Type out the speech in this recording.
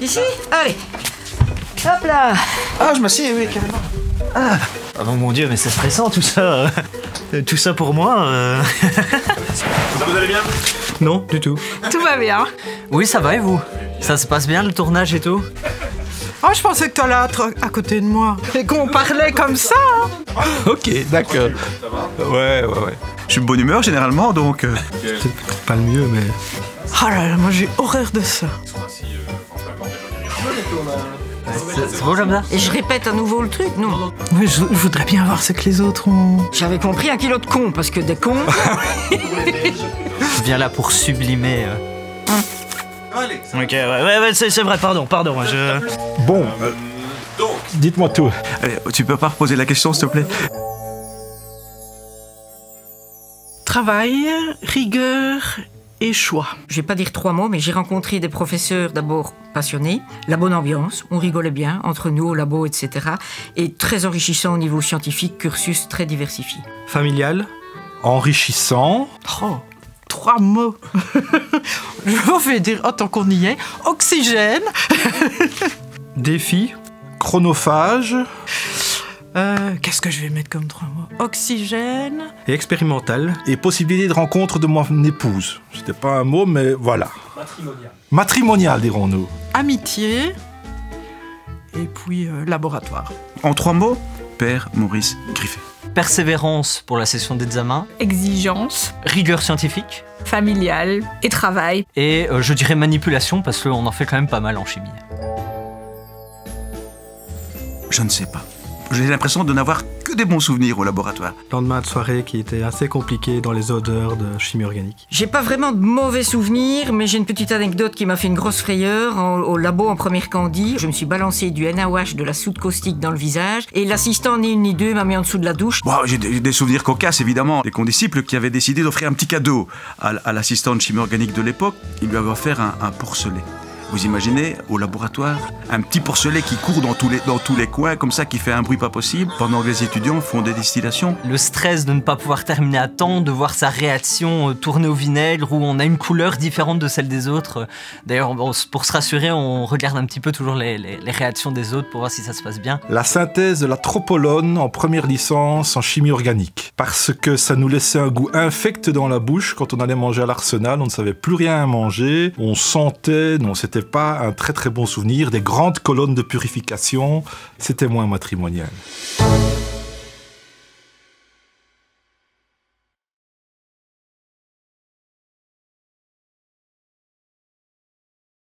Ici Allez. Hop là. Ah, je m'assieds, oui, carrément. Ah, oh mon dieu, mais c'est stressant tout ça. Tout ça pour moi. euh. Vous allez bien? Non, du tout. Tout va bien. Oui, ça va et vous? Ça se passe bien le tournage et tout? Oh, je pensais que t'allais être à côté de moi. Et qu'on parlait comme ça. hein. Ok, d'accord. Ouais, ouais, ouais. Je suis de bonne humeur généralement, donc. euh, C'est pas le mieux, mais. Oh là là, moi j'ai horreur de ça. C'est c'est beau comme ça Et je répète à nouveau le truc, non Mais je, je voudrais bien voir ce que les autres ont. J'avais compris un kilo de con, parce que des cons... Je viens là pour sublimer. euh. Ok, ouais, ouais, ouais, c'est c'est vrai, pardon, pardon. Je... Bon, euh, dites-moi tout. Allez, tu peux pas reposer la question, s'il te plaît Travail, rigueur et choix. Je vais pas dire trois mots, mais j'ai rencontré des professeurs d'abord passionnés, la bonne ambiance, on rigolait bien entre nous au labo, etc. Et très enrichissant au niveau scientifique, cursus très diversifié. Familial, enrichissant, Oh, trois mots. je vais dire, oh, tant qu'on y est, oxygène, défi, chronophage euh, qu'est-ce que je vais mettre comme trois mots? Oxygène, et expérimental et possibilité de rencontre de mon épouse. C'était pas un mot, mais voilà. Matrimonial. Matrimonial, dirons-nous. amitié et puis euh, laboratoire. En trois mots Père Maurice Griffet. Persévérance pour la session d'examen, exigence, rigueur scientifique familiale et travail. et euh, je dirais manipulation parce qu'on en fait quand même pas mal en chimie. Je ne sais pas. J'ai l'impression de n'avoir que des bons souvenirs au laboratoire. Lendemain de soirée qui était assez compliqué dans les odeurs de chimie organique. J'ai pas vraiment de mauvais souvenirs, mais j'ai une petite anecdote qui m'a fait une grosse frayeur. En- au labo, en première candie, je me suis balancé du NaOH, de la soude caustique dans le visage, et l'assistant, ni une ni deux, m'a mis en dessous de la douche. Bon, j'ai des, des souvenirs cocasses, évidemment. Des condisciples qui avaient décidé d'offrir un petit cadeau à, à l'assistant de chimie organique de l'époque. Ils lui avaient offert un, un porcelet. Vous imaginez, au laboratoire, un petit porcelet qui court dans tous, les, dans tous les coins, comme ça, qui fait un bruit pas possible, pendant que les étudiants font des distillations. Le stress de ne pas pouvoir terminer à temps, de voir sa réaction euh, tourner au vinaigre où on a une couleur différente de celle des autres. D'ailleurs, bon, pour se rassurer, on regarde un petit peu toujours les, les- les réactions des autres pour voir si ça se passe bien. La synthèse de la tropolone en première licence en chimie organique. Parce que ça nous laissait un goût infect dans la bouche quand on allait manger à l'arsenal, on ne savait plus rien à manger, on sentait, non, c'était pas un très très bon souvenir, des grandes colonnes de purification, c'était moins matrimonial.